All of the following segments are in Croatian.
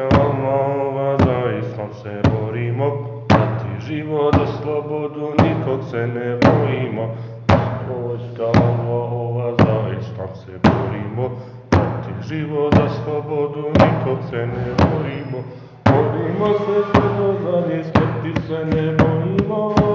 Allahova, za islam se borimo, dati život za slobodu, nikog se ne bojimo. Vojska Allahova, za islam se borimo, dati život za slobodu, nikog se ne bojimo. Borimo se sve do zadnje smrti, se ne bojimo.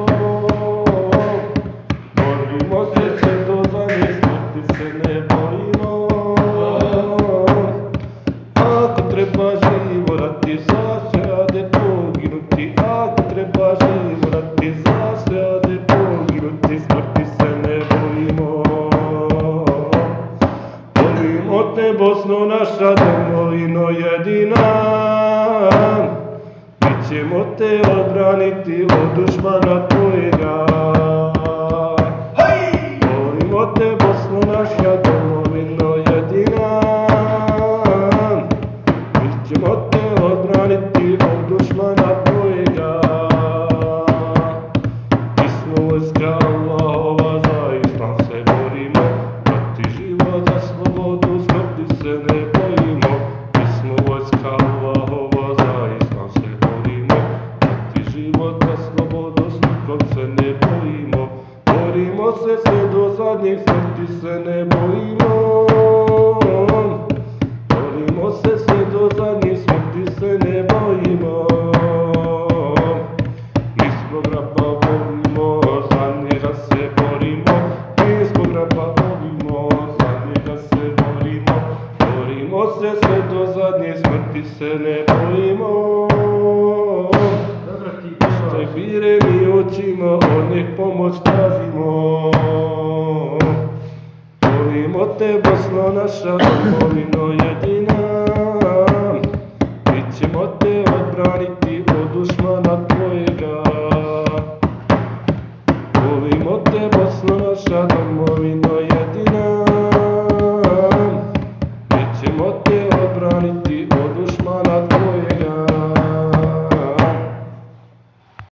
Poginuti. Ako treba živo rati za sve, ade poginuti. Smrti se ne bojimo. Volimo te Bosno, naša domovino jedina. Mi ćemo te odbraniti od dušmana tvojega. Volimo te Bosno, naša domovino jedina. Mi ćemo te odbraniti ne bojimo. Mi smo vojska Allahova, za islam se borimo, proti život za slobodu, nikog se ne bojimo. Borimo se sve do zadnjih smrti se ne bojimo. Borimo se sve do zadnjih smrti se ne bojimo. Niskog rapa volimo, za njega se borimo. Niskog rapa volimo, Se sve do zadnje smrti se ne bojimo. Što bire mi očima, od njih pomoć tražimo. Volimo te Bosno, naša domovino jedina. Mi ćemo te odbraniti od dušmana tvojega. Volimo te Bosno, naša domovino jedina.